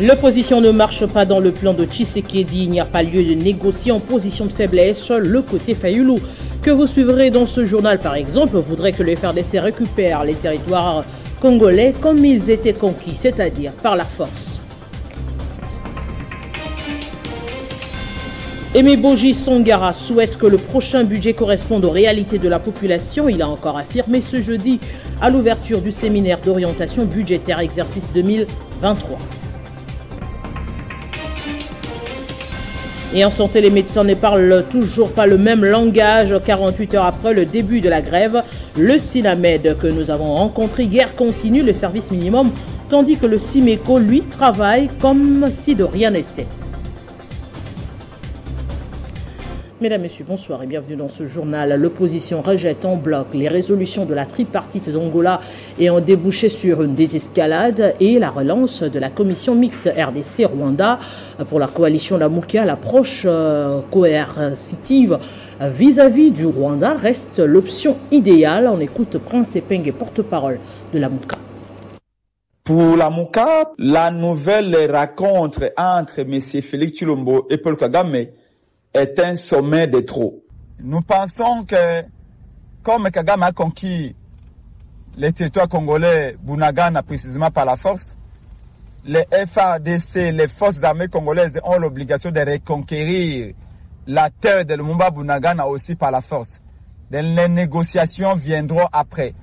L'opposition ne marche pas dans le plan de Tshisekedi. Il n'y a pas lieu de négocier en position de faiblesse le côté Fayoulou. Que vous suivrez dans ce journal, par exemple, voudrait que le FRDC récupère les territoires congolais comme ils étaient conquis, c'est-à-dire par la force. Aimé Boji Songara souhaite que le prochain budget corresponde aux réalités de la population. Il a encore affirmé ce jeudi à l'ouverture du séminaire d'orientation budgétaire exercice 2023. Et en santé, les médecins ne parlent toujours pas le même langage 48 heures après le début de la grève. Le SINAMED que nous avons rencontré hier continue le service minimum, tandis que le CIMECO, lui, travaille comme si de rien n'était. Mesdames, Messieurs, bonsoir et bienvenue dans ce journal. L'opposition rejette en bloc les résolutions de la tripartite d'Angola et en débouché sur une désescalade et la relance de la commission mixte RDC-Rwanda pour la coalition Lamoukia. L'approche euh, coercitive vis-à-vis du Rwanda reste l'option idéale. On écoute Prince Epeng, porte-parole de la Mouka. Pour la Mouka, la nouvelle rencontre entre M. Félix Chilombo et Paul Kagame est un sommet de trop. Nous pensons que comme Kagame a conquis les territoires congolais, Bunagana précisément par la force, les FADC, les forces armées congolaises ont l'obligation de reconquérir la terre de Lumumba Bunagana aussi par la force. Les négociations viendront après.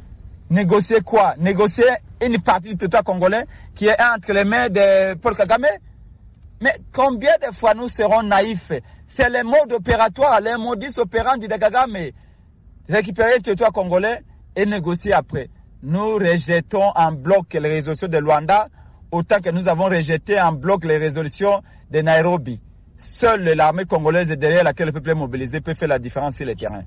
Négocier quoi? Négocier une partie du territoire congolais qui est entre les mains de Paul Kagame? Mais combien de fois nous serons naïfs c'est le mode opératoire, le modus operandi de Kagame. Récupérer le territoire congolais et négocier après. Nous rejetons en bloc les résolutions de Luanda autant que nous avons rejeté en bloc les résolutions de Nairobi. Seule l'armée congolaise derrière laquelle le peuple est mobilisé peut faire la différence sur le terrain.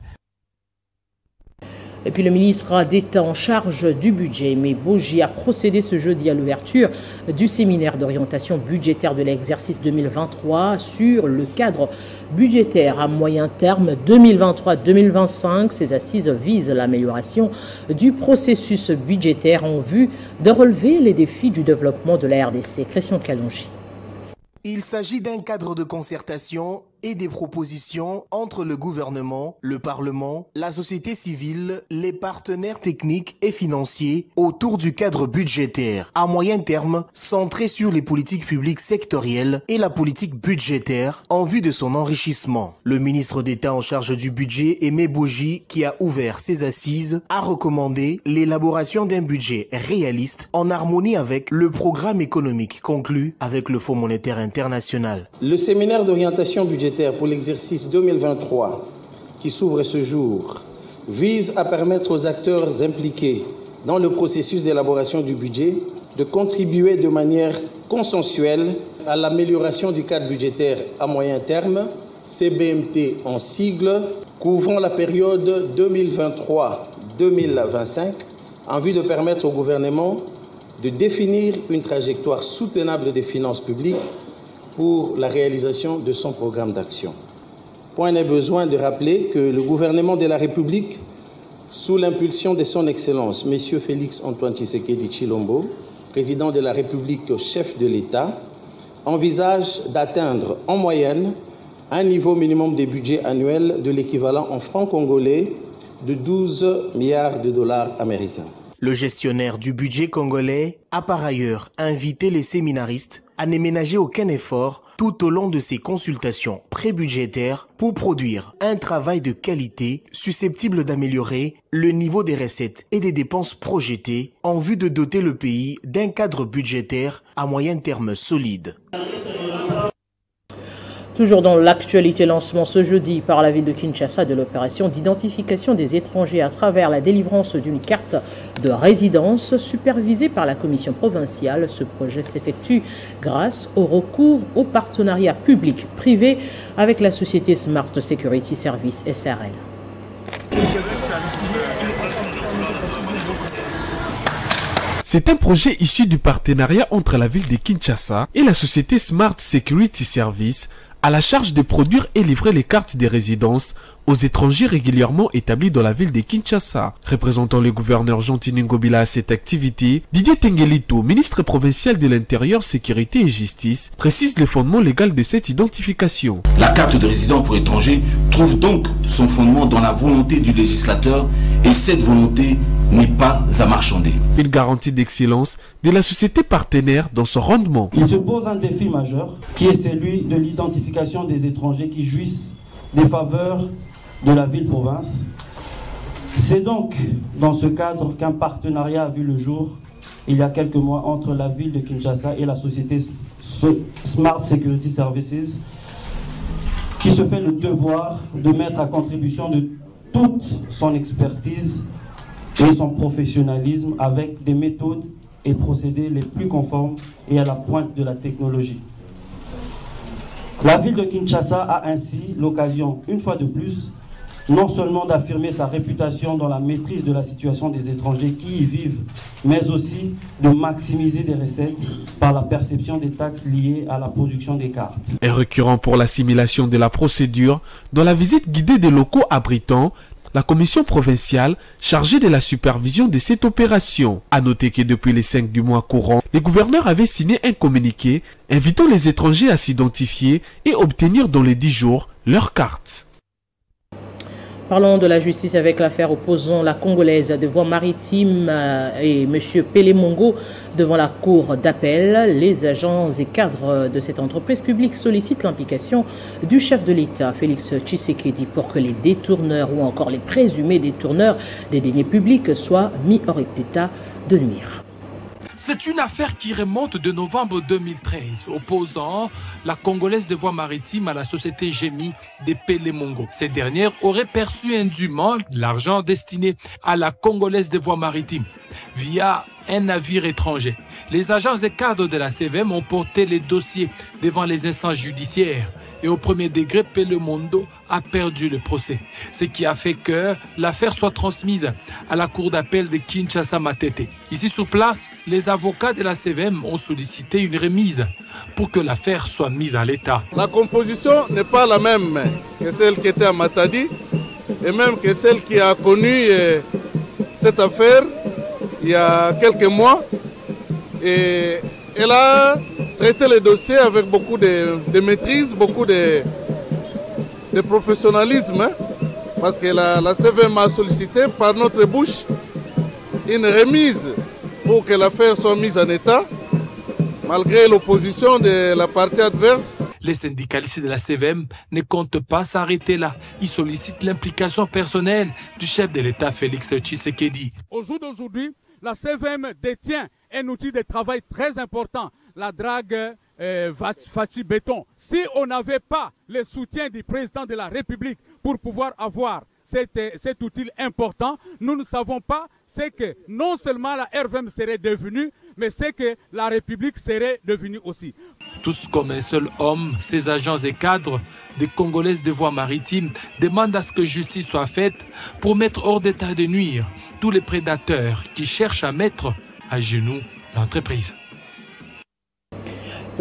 Et puis le ministre d'État en charge du budget, mais Boji, a procédé ce jeudi à l'ouverture du séminaire d'orientation budgétaire de l'exercice 2023 sur le cadre budgétaire à moyen terme 2023-2025. Ces assises visent l'amélioration du processus budgétaire en vue de relever les défis du développement de la RDC. Christian Calongi. Il s'agit d'un cadre de concertation et des propositions entre le gouvernement, le Parlement, la société civile, les partenaires techniques et financiers autour du cadre budgétaire à moyen terme centré sur les politiques publiques sectorielles et la politique budgétaire en vue de son enrichissement. Le ministre d'État en charge du budget, Aimé Boji, qui a ouvert ses assises, a recommandé l'élaboration d'un budget réaliste en harmonie avec le programme économique conclu avec le Fonds monétaire international. Le séminaire d'orientation budgétaire pour l'exercice 2023 qui s'ouvre ce jour vise à permettre aux acteurs impliqués dans le processus d'élaboration du budget de contribuer de manière consensuelle à l'amélioration du cadre budgétaire à moyen terme, CBMT en sigle, couvrant la période 2023-2025 en vue de permettre au gouvernement de définir une trajectoire soutenable des finances publiques pour la réalisation de son programme d'action. Point n'est besoin de rappeler que le gouvernement de la République, sous l'impulsion de son Excellence, M. Félix Antoine Tshisekedi Chilombo, président de la République, chef de l'État, envisage d'atteindre en moyenne un niveau minimum des budgets annuels de l'équivalent en francs congolais de 12 milliards de dollars américains. Le gestionnaire du budget congolais a par ailleurs invité les séminaristes à ne ménager aucun effort tout au long de ces consultations pré-budgétaires pour produire un travail de qualité susceptible d'améliorer le niveau des recettes et des dépenses projetées en vue de doter le pays d'un cadre budgétaire à moyen terme solide. Toujours dans l'actualité, lancement ce jeudi par la ville de Kinshasa de l'opération d'identification des étrangers à travers la délivrance d'une carte de résidence supervisée par la commission provinciale. Ce projet s'effectue grâce au recours au partenariat public-privé avec la société Smart Security Service SRL. C'est un projet issu du partenariat entre la ville de Kinshasa et la société Smart Security Service à la charge de produire et livrer les cartes des résidences aux étrangers régulièrement établis dans la ville de Kinshasa. Représentant le gouverneur Jean Ngobila à cette activité, Didier Tengelito, ministre provincial de l'Intérieur, Sécurité et Justice, précise les fondements légaux de cette identification. La carte de résident pour étrangers trouve donc son fondement dans la volonté du législateur et cette volonté n'est pas à marchander. Une garantie d'excellence de la société partenaire dans son rendement. Il se pose un défi majeur qui est celui de l'identification des étrangers qui jouissent des faveurs de la ville-province. C'est donc dans ce cadre qu'un partenariat a vu le jour il y a quelques mois entre la ville de Kinshasa et la société Smart Security Services qui se fait le devoir de mettre à contribution de toute son expertise et son professionnalisme avec des méthodes et procédés les plus conformes et à la pointe de la technologie. La ville de Kinshasa a ainsi l'occasion, une fois de plus, non seulement d'affirmer sa réputation dans la maîtrise de la situation des étrangers qui y vivent, mais aussi de maximiser des recettes par la perception des taxes liées à la production des cartes. Un récurrent pour l'assimilation de la procédure dans la visite guidée des locaux abritants la commission provinciale chargée de la supervision de cette opération. A noter que depuis les 5 du mois courant, les gouverneurs avaient signé un communiqué invitant les étrangers à s'identifier et obtenir dans les 10 jours leur carte. Parlons de la justice avec l'affaire opposant la Congolaise de voie maritime euh, et M. Mongo devant la cour d'appel. Les agents et cadres de cette entreprise publique sollicitent l'implication du chef de l'État, Félix Tshisekedi, pour que les détourneurs ou encore les présumés détourneurs des deniers publics soient mis hors d'état de nuire. C'est une affaire qui remonte de novembre 2013, opposant la Congolaise de voies maritimes à la société Gémi de Pélémongo. Cette dernière aurait perçu indûment l'argent destiné à la Congolaise de voies maritimes via un navire étranger. Les agents et cadres de la CVM ont porté les dossiers devant les instances judiciaires et au premier degré, Pelemondo a perdu le procès. Ce qui a fait que l'affaire soit transmise à la cour d'appel de Kinshasa Matete. Ici sur place, les avocats de la CVM ont sollicité une remise pour que l'affaire soit mise à l'état. La composition n'est pas la même que celle qui était à Matadi et même que celle qui a connu euh, cette affaire il y a quelques mois. Et elle a traité le dossier avec beaucoup de, maîtrise, beaucoup de, professionnalisme, hein. parce que la, la CVM a sollicité par notre bouche une remise pour que l'affaire soit mise en état, malgré l'opposition de la partie adverse. Les syndicalistes de la CVM ne comptent pas s'arrêter là. Ils sollicitent l'implication personnelle du chef de l'État, Félix Tshisekedi. Au jour d'aujourd'hui, la CVM détient un outil de travail très important, la drague euh, Béton. Si on n'avait pas le soutien du président de la République pour pouvoir avoir cet, euh, cet outil important, nous ne savons pas ce que non seulement la RVM serait devenue, mais c'est que la République serait devenue aussi. Tous comme un seul homme, ces agents et cadres des Congolaises de voies maritimes demandent à ce que justice soit faite pour mettre hors d'état de nuire tous les prédateurs qui cherchent à mettre à genoux l'entreprise.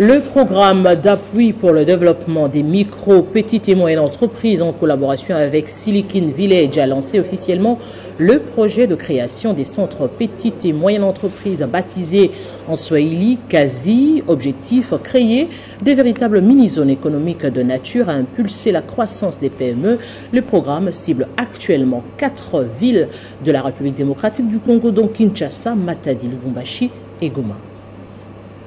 Le programme d'appui pour le développement des micro, petites et moyennes entreprises en collaboration avec Silicon Village a lancé officiellement le projet de création des centres petites et moyennes entreprises baptisé en Swahili Kazi. Objectif, créer des véritables mini-zones économiques de nature à impulser la croissance des PME. Le programme cible actuellement quatre villes de la République démocratique du Congo, dont Kinshasa, Matadi, Lubumbashi et Goma.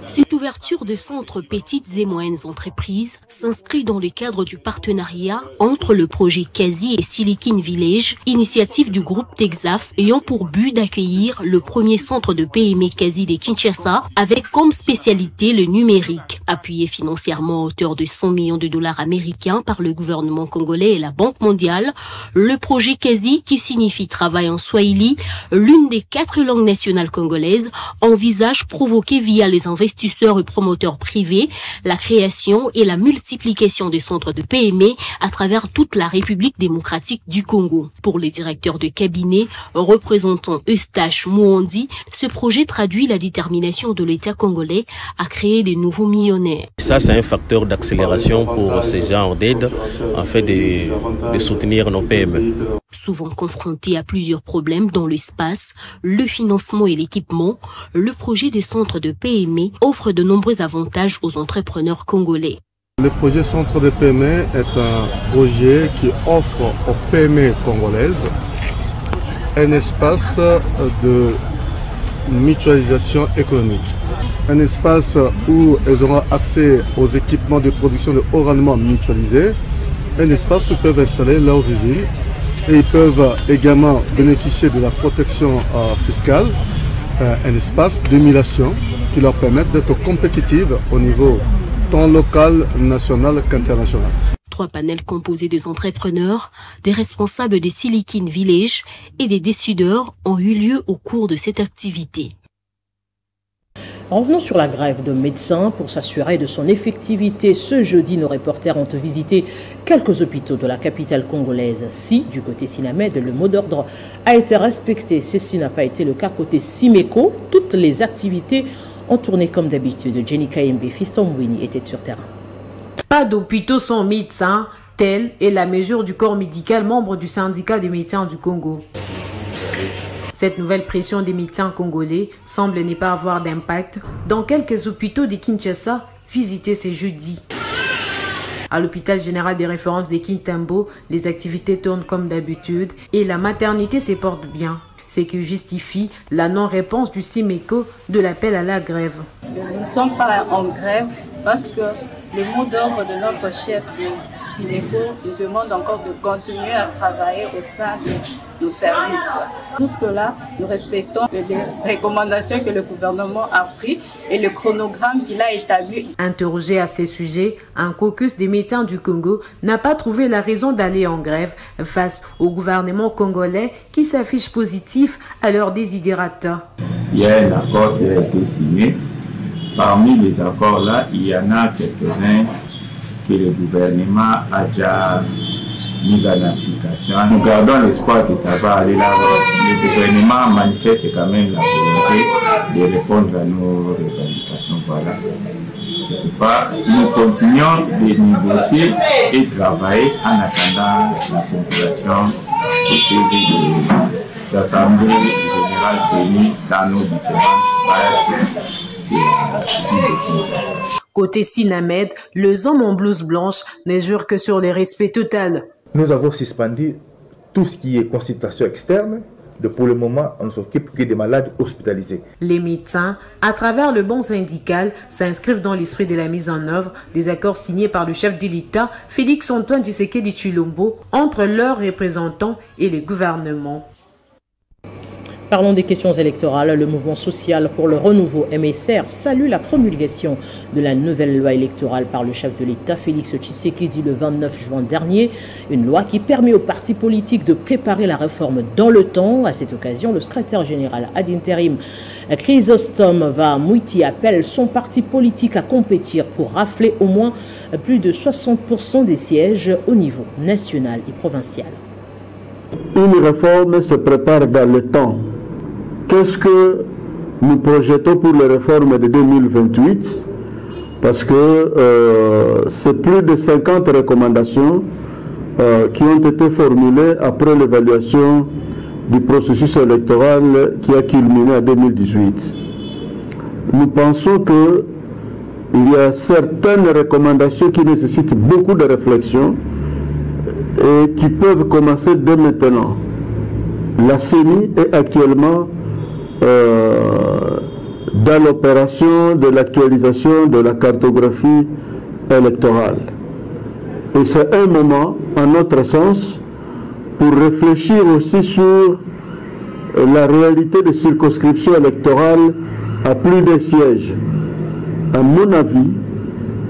Cette ouverture de centres petites et moyennes entreprises s'inscrit dans le cadre du partenariat entre le projet CASI et Silicon Village, initiative du groupe Texaf ayant pour but d'accueillir le premier centre de PME CASI de Kinshasa avec comme spécialité le numérique. Appuyé financièrement à hauteur de 100 millions de dollars américains par le gouvernement congolais et la Banque mondiale, le projet CASI, qui signifie travail en Swahili, l'une des quatre langues nationales congolaises, envisage provoquer via les investissements investisseurs et promoteurs privés, la création et la multiplication des centres de PME à travers toute la République démocratique du Congo. Pour les directeurs de cabinet représentant Eustache Mouandi, ce projet traduit la détermination de l'État congolais à créer des nouveaux millionnaires. Ça, c'est un facteur d'accélération pour ces genres d'aide, en fait, de, de soutenir nos PME. Souvent confronté à plusieurs problèmes dans l'espace, le financement et l'équipement, le projet des centres de PME offre de nombreux avantages aux entrepreneurs congolais. Le projet Centre de PME est un projet qui offre aux PME congolaises un espace de mutualisation économique. Un espace où elles auront accès aux équipements de production de haut rendement mutualisés. Un espace où peuvent installer leurs usines et ils peuvent également bénéficier de la protection fiscale. Un espace d'émulation qui leur permet d'être compétitives au niveau tant local, national qu'international. Trois panels composés des entrepreneurs, des responsables des Silicon Village et des décideurs ont eu lieu au cours de cette activité. Revenons sur la grève de médecins pour s'assurer de son effectivité. Ce jeudi, nos reporters ont visité quelques hôpitaux de la capitale congolaise. Si, du côté Sinamed, le mot d'ordre a été respecté, ceci n'a pas été le cas côté Simeco. Toutes les activités ont tourné comme d'habitude. Jenny Kaimbe, Fiston Winnie était sur terrain. Pas d'hôpitaux sans médecins, telle est la mesure du corps médical membre du syndicat des médecins du Congo. Cette nouvelle pression des médecins congolais semble ne pas avoir d'impact dans quelques hôpitaux de Kinshasa visités ce jeudi. À l'hôpital général des références de Kintambo, les activités tournent comme d'habitude et la maternité se porte bien. Ce qui justifie la non-réponse du CIMECO de l'appel à la grève. Nous ne sommes pas en grève parce que le mot d'ordre de notre chef de Sineco nous demande encore de continuer à travailler au sein de nos services. Jusque-là, nous respectons les recommandations que le gouvernement a prises et le chronogramme qu'il a établi. Interrogé à ces sujets, un caucus des médecins du Congo n'a pas trouvé la raison d'aller en grève face au gouvernement congolais qui s'affiche positif à leur désidérata. Il y a un accord qui a été signé Parmi les accords-là, il y en a quelques-uns que le gouvernement a déjà mis en application. Nous gardons l'espoir que ça va aller là. Le gouvernement manifeste quand même la volonté de répondre à nos revendications. Voilà. C'est pourquoi nous continuons de négocier et travailler en attendant la population de l'Assemblée générale tenue dans nos différentes bases. Côté Sinamed, les hommes en blouse blanche ne jurent que sur le respect total. Nous avons suspendu tout ce qui est consultation externe. De pour le moment, on ne s'occupe que des malades hospitalisés. Les médecins, à travers le bon syndical, s'inscrivent dans l'esprit de la mise en œuvre des accords signés par le chef de l'État, Félix Antoine Tshisekedi Chilombo, entre leurs représentants et les gouvernements. Parlons des questions électorales. Le mouvement social pour le renouveau MSR salue la promulgation de la nouvelle loi électorale par le chef de l'État, Félix Tshisekedi, le 29 juin dernier. Une loi qui permet aux partis politiques de préparer la réforme dans le temps. À cette occasion, le secrétaire général ad interim, Chrysostome Va Mouiti, appelle son parti politique à compétir pour rafler au moins plus de 60% des sièges au niveau national et provincial. Une réforme se prépare dans le temps Qu'est-ce que nous projetons pour les réformes de 2028 Parce que euh, c'est plus de 50 recommandations euh, qui ont été formulées après l'évaluation du processus électoral qui a culminé en 2018. Nous pensons que il y a certaines recommandations qui nécessitent beaucoup de réflexion et qui peuvent commencer dès maintenant. La CENI est actuellement euh, dans l'opération de l'actualisation de la cartographie électorale. Et c'est un moment, en notre sens, pour réfléchir aussi sur la réalité des circonscriptions électorales à plus de sièges. À mon avis,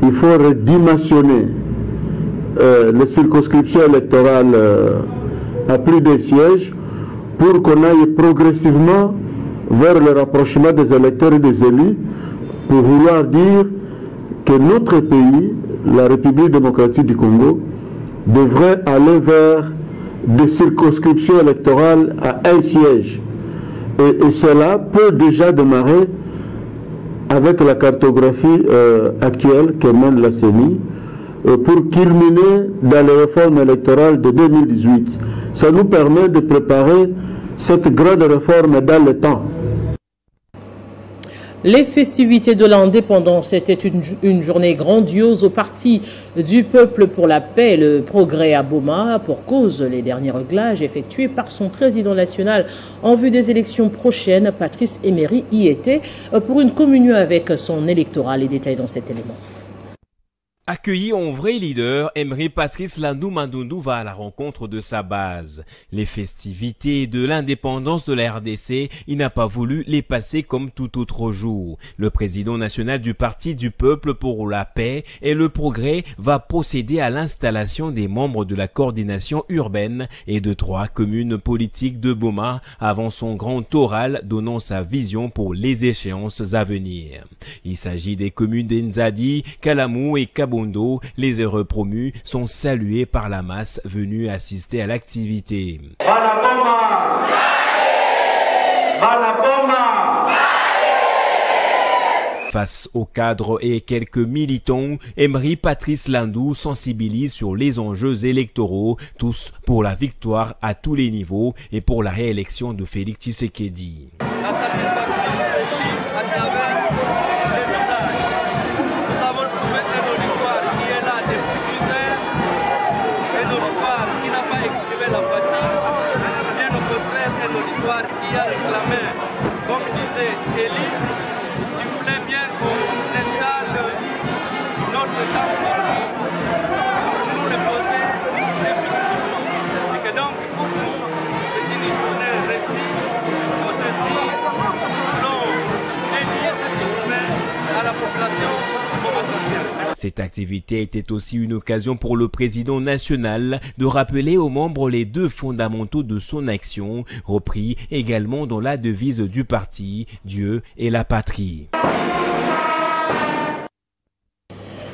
il faut redimensionner euh, les circonscriptions électorales euh, à plus de sièges pour qu'on aille progressivement vers le rapprochement des électeurs et des élus pour vouloir dire que notre pays, la République démocratique du Congo, devrait aller vers des circonscriptions électorales à un siège. Et, cela peut déjà démarrer avec la cartographie euh, actuelle que mène la CENI euh, pour culminer dans les réformes électorales de 2018. Ça nous permet de préparer cette grande réforme dans le temps. Les festivités de l'indépendance étaient une, journée grandiose au Parti du peuple pour la paix et le progrès à Boma pour cause les derniers réglages effectués par son président national en vue des élections prochaines. Patrice Emery y était pour une communion avec son électorat. Les détails dans cet élément. Accueilli en vrai leader, Emery Patrice Landou va à la rencontre de sa base. Les festivités de l'indépendance de la RDC, il n'a pas voulu les passer comme tout autre jour. Le président national du Parti du Peuple pour la paix et le progrès va procéder à l'installation des membres de la coordination urbaine et de trois communes politiques de Boma avant son grand oral donnant sa vision pour les échéances à venir. Il s'agit des communes d'Enzadi, Kalamou et Les heureux promus sont salués par la masse venue assister à l'activité. Face au cadre et quelques militants, Emery Patrice Landou sensibilise sur les enjeux électoraux, tous pour la victoire à tous les niveaux et pour la réélection de Félix Tshisekedi. Cette activité était aussi une occasion pour le président national de rappeler aux membres les deux fondamentaux de son action, repris également dans la devise du parti, Dieu et la patrie.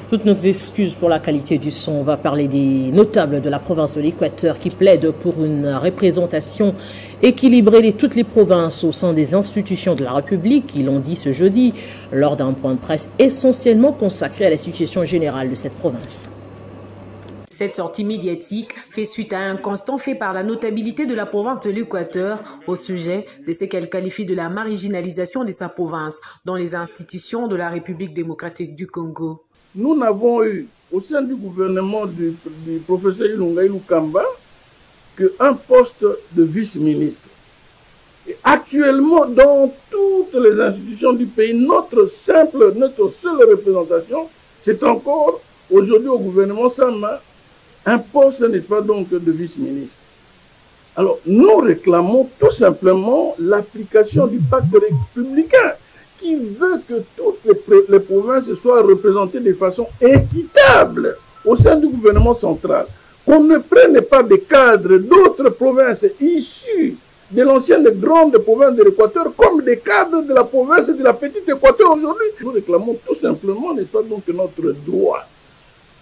Toutes nos excuses pour la qualité du son. On va parler des notables de la province de l'Équateur qui plaident pour une représentation équilibrée de toutes les provinces au sein des institutions de la République. Ils l'ont dit ce jeudi lors d'un point de presse essentiellement consacré à la situation générale de cette province. Cette sortie médiatique fait suite à un constat fait par la notabilité de la province de l'Équateur au sujet de ce qu'elle qualifie de la marginalisation de sa province dans les institutions de la République démocratique du Congo nous n'avons eu au sein du gouvernement du, professeur Ilunga Ilukamba qu'un poste de vice-ministre. Actuellement, dans toutes les institutions du pays, notre simple, notre seule représentation, c'est encore aujourd'hui au gouvernement Sama un poste, n'est-ce pas, donc, de vice-ministre. Alors, nous réclamons tout simplement l'application du pacte républicain qui veut que toutes les, provinces soient représentées de façon équitable au sein du gouvernement central. Qu'on ne prenne pas des cadres d'autres provinces issues de l'ancienne grande province de l'Équateur comme des cadres de la province de la petite Équateur aujourd'hui. Nous réclamons tout simplement, n'est-ce pas, donc notre droit.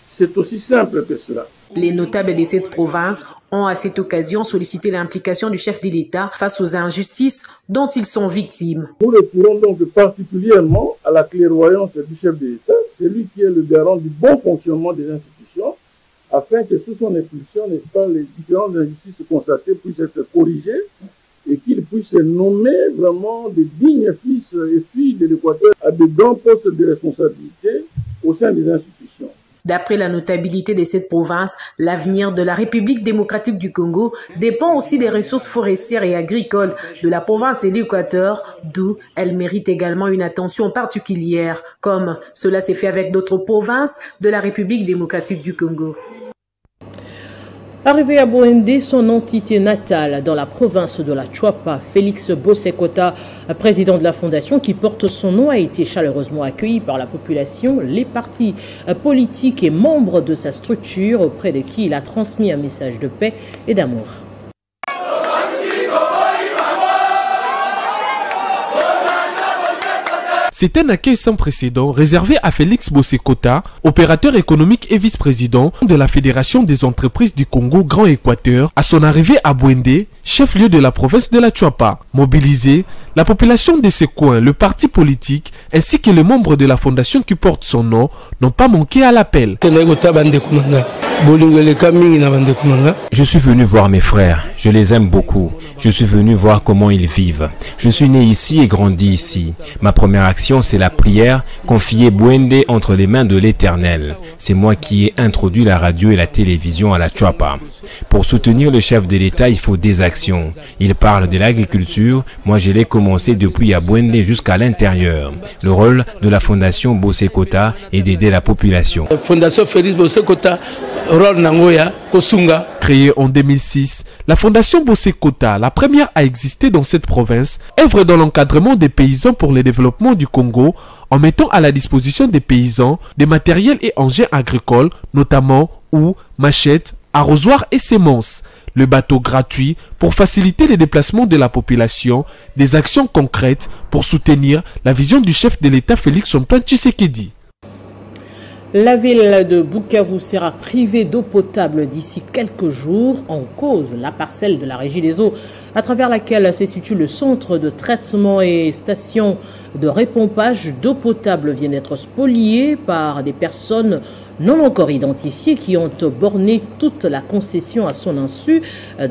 C'est aussi simple que cela. Les notables de cette province ont à cette occasion sollicité l'implication du chef de l'État face aux injustices dont ils sont victimes. Nous recourons donc particulièrement à la clairvoyance du chef de l'État, celui qui est le garant du bon fonctionnement des institutions, afin que sous son impulsion, n'est-ce pas, les différentes injustices constatées puissent être corrigées et qu'il puisse nommer vraiment des dignes fils et filles de l'Équateur à de grands postes de responsabilité au sein des institutions. D'après la notabilité de cette province, l'avenir de la République démocratique du Congo dépend aussi des ressources forestières et agricoles de la province et l'Équateur, d'où elle mérite également une attention particulière, comme cela s'est fait avec d'autres provinces de la République démocratique du Congo. Arrivé à Boende, son entité natale dans la province de la Chuapa, Félix Bosekota, président de la fondation qui porte son nom, a été chaleureusement accueilli par la population, les partis politiques et membres de sa structure auprès de qui il a transmis un message de paix et d'amour. C'est un accueil sans précédent réservé à Félix Bossekota, opérateur économique et vice-président de la Fédération des entreprises du Congo Grand Équateur, à son arrivée à Bouendé, chef-lieu de la province de la Chuapa. Mobilisé, la population de ce coin, le parti politique ainsi que les membres de la fondation qui porte son nom n'ont pas manqué à l'appel. Je suis venu voir mes frères, je les aime beaucoup. Je suis venu voir comment ils vivent. Je suis né ici et grandi ici. Ma première action, c'est la prière, confier Bwende entre les mains de l'Éternel. C'est moi qui ai introduit la radio et la télévision à la Chuapa. Pour soutenir le chef de l'État, il faut des actions. Il parle de l'agriculture, moi je l'ai commencé depuis à Bwende jusqu'à l'intérieur. Le rôle de la fondation Bosekota est d'aider la population. Fondation Félix Bosekota Créée en 2006, la Fondation Bosekota, la première à exister dans cette province, œuvre dans l'encadrement des paysans pour le développement du Congo en mettant à la disposition des paysans des matériels et engins agricoles, notamment ou machettes, arrosoirs et semences le bateau gratuit pour faciliter les déplacements de la population, des actions concrètes pour soutenir la vision du chef de l'État Félix Antoine Tshisekedi. La ville de Bukavu sera privée d'eau potable d'ici quelques jours en cause la parcelle de la Régie des eaux à travers laquelle se situe le centre de traitement et station de répompage d'eau potable vient d'être spoliée par des personnes non encore identifiées qui ont borné toute la concession à son insu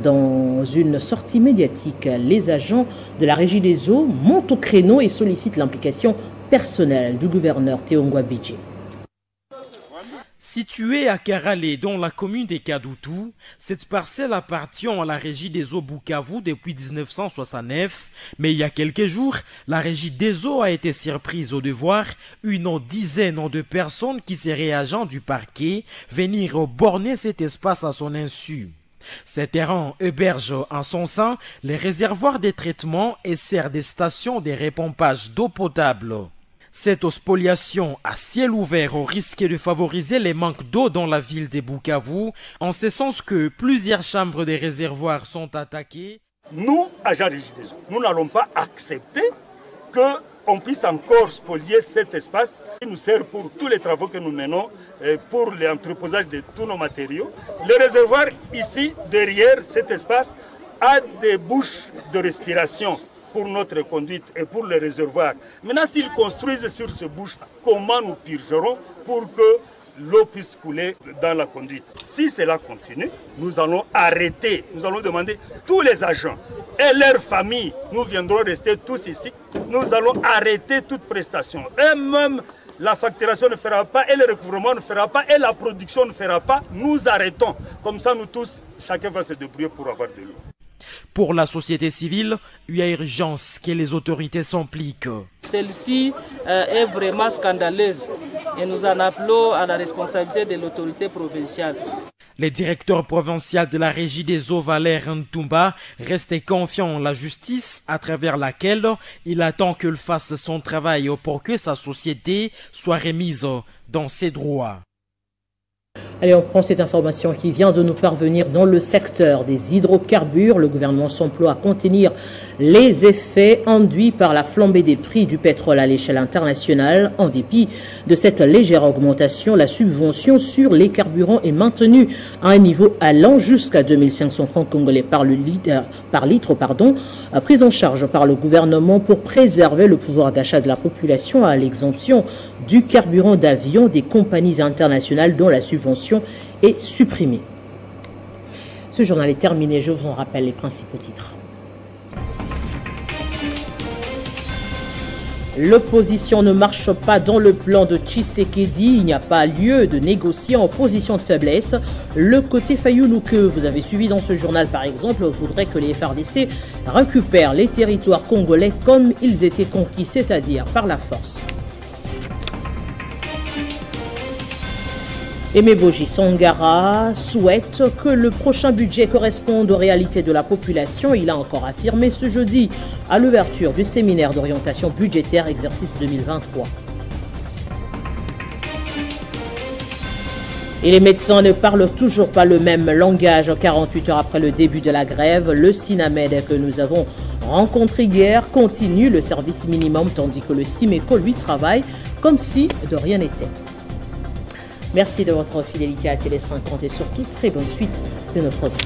dans une sortie médiatique. Les agents de la Régie des eaux montent au créneau et sollicitent l'implication personnelle du gouverneur Théongwa Bidje. Située à Karale, dans la commune de Kadoutou, cette parcelle appartient à la régie des eaux Bukavu depuis 1969, mais il y a quelques jours, la régie des eaux a été surprise au devoir une dizaine de personnes qui seraient agents du parquet venir borner cet espace à son insu. Cet terrain héberge en son sein les réservoirs de traitement et sert des stations de répompage d'eau potable. Cette spoliation à ciel ouvert au risque de favoriser les manques d'eau dans la ville de Bukavu, en ce sens que plusieurs chambres des réservoirs sont attaquées. Nous, agents des eaux, nous n'allons pas accepter que on puisse encore spolier cet espace qui nous sert pour tous les travaux que nous menons, pour l'entreposage de tous nos matériaux. Le réservoir ici, derrière cet espace, a des bouches de respiration pour notre conduite et pour le réservoir. Maintenant, s'ils construisent sur ce bouche, comment nous purgerons pour que l'eau puisse couler dans la conduite? Si cela continue, nous allons arrêter, nous allons demander tous les agents et leurs familles, nous viendrons rester tous ici, nous allons arrêter toute prestation. Et même la facturation ne fera pas, et le recouvrement ne fera pas, et la production ne fera pas. Nous arrêtons. Comme ça, nous tous, chacun va se débrouiller pour avoir de l'eau. Pour la société civile, il y a urgence que les autorités s'impliquent. Celle-ci euh, est vraiment scandaleuse et nous en appelons à la responsabilité de l'autorité provinciale. Le directeur provincial de la régie des eaux Valère Ntumba reste confiant en la justice à travers laquelle il attend qu'elle fasse son travail pour que sa société soit remise dans ses droits. Allez, on prend cette information qui vient de nous parvenir dans le secteur des hydrocarbures. Le gouvernement s'emploie à contenir les effets induits par la flambée des prix du pétrole à l'échelle internationale. En dépit de cette légère augmentation, la subvention sur les carburants est maintenue à un niveau allant jusqu'à 2500 francs congolais par, litre, par litre, pardon, prise en charge par le gouvernement pour préserver le pouvoir d'achat de la population à l'exemption du carburant d'avion des compagnies internationales dont la subvention est supprimée. Ce journal est terminé, je vous en rappelle les principaux titres. L'opposition ne marche pas dans le plan de Tshisekedi. Il n'y a pas lieu de négocier en position de faiblesse. Le côté Fayoulou que vous avez suivi dans ce journal, par exemple, voudrait que les FRDC récupèrent les territoires congolais comme ils étaient conquis, c'est-à-dire par la force. Boji Sangara souhaite que le prochain budget corresponde aux réalités de la population. Il a encore affirmé ce jeudi à l'ouverture du séminaire d'orientation budgétaire exercice 2023. Et les médecins ne parlent toujours pas le même langage 48 heures après le début de la grève. Le SINAMED que nous avons Rencontre hier continue le service minimum tandis que le CIMECO lui travaille comme si de rien n'était. Merci de votre fidélité à Télé 50 et surtout très bonne suite de nos programmes.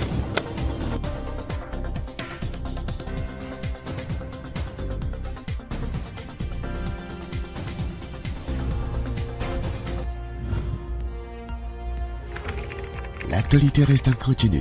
L'actualité reste incontinue.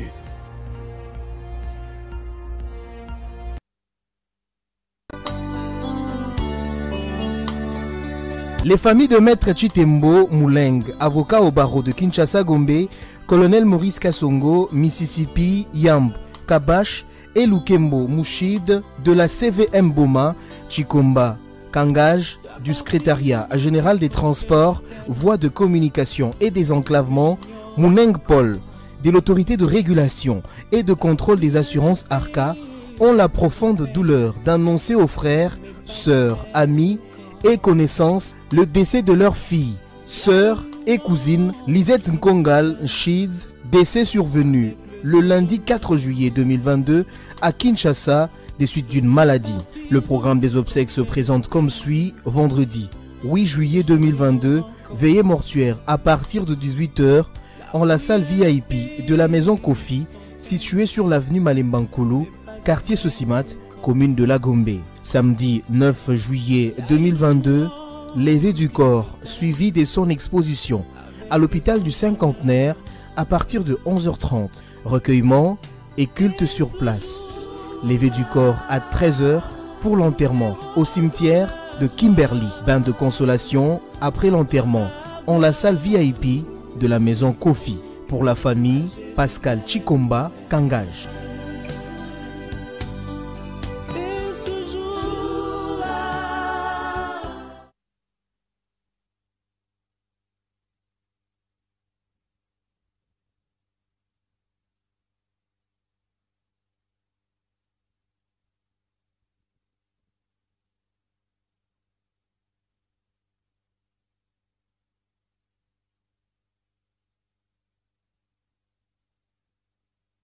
Les familles de Maître Chitembo Mouleng, avocat au barreau de Kinshasa Gombe, colonel Maurice Kassongo, Mississippi, Yamb, Kabash et Lukembo Mouchid de la CVM Boma, Chikomba, Kangaj, du secrétariat général des transports, voies de communication et des enclavements, Mouleng Paul, de l'autorité de régulation et de contrôle des assurances ARCA, ont la profonde douleur d'annoncer aux frères, sœurs, amis et connaissances le décès de leur fille, sœur et cousine Lisette Nkongal Nshid, décès survenu le lundi 4 juillet 2022 à Kinshasa des suites d'une maladie. Le programme des obsèques se présente comme suit vendredi 8 juillet 2022, veillée mortuaire à partir de 18h en la salle VIP de la maison Kofi située sur l'avenue Malembankulu, quartier Sosimat, commune de La Gombe. Samedi 9 juillet 2022, levé du corps suivi de son exposition à l'hôpital du cinquantenaire à partir de 11h30. Recueillement et culte sur place. Levé du corps à 13h pour l'enterrement au cimetière de Kimberley. Bain de consolation après l'enterrement en la salle VIP de la maison Kofi. Pour la famille, Pascal Chikomba Kangage.